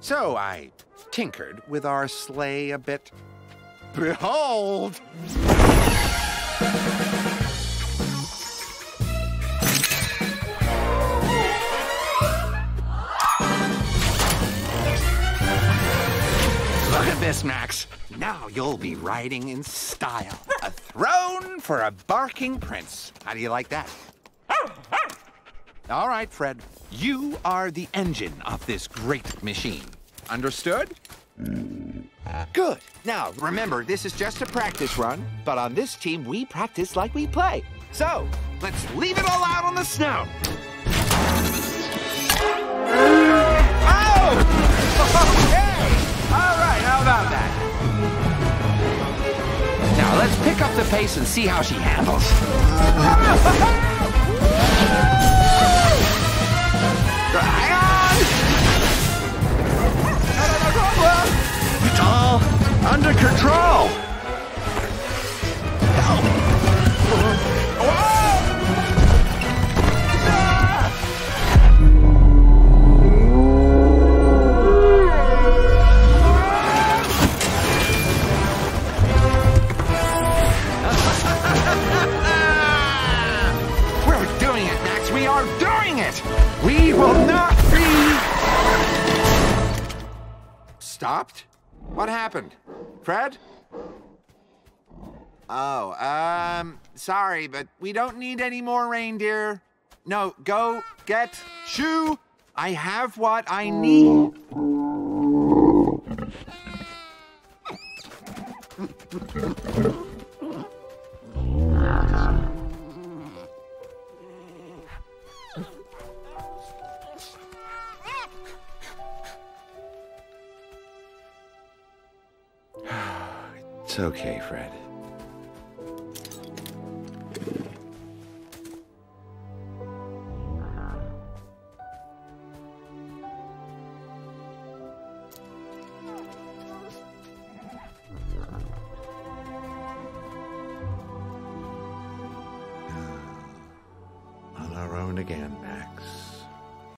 So I tinkered with our sleigh a bit. Behold! Look at this, Max. Now you'll be riding in style. A throne for a barking prince. How do you like that? All right, Fred. You are the engine of this great machine. Understood? Good. Now, remember, this is just a practice run, but on this team, we practice like we play. So, let's leave it all out on the snow. Oh! Okay! All right, how about that? Now, let's pick up the pace and see how she handles. it. We will not be stopped. What happened, Fred? Oh, um, sorry, but we don't need any more reindeer. No, go get Shoo. I have what I need. It's okay, Fred. Uh, on our own again, Max.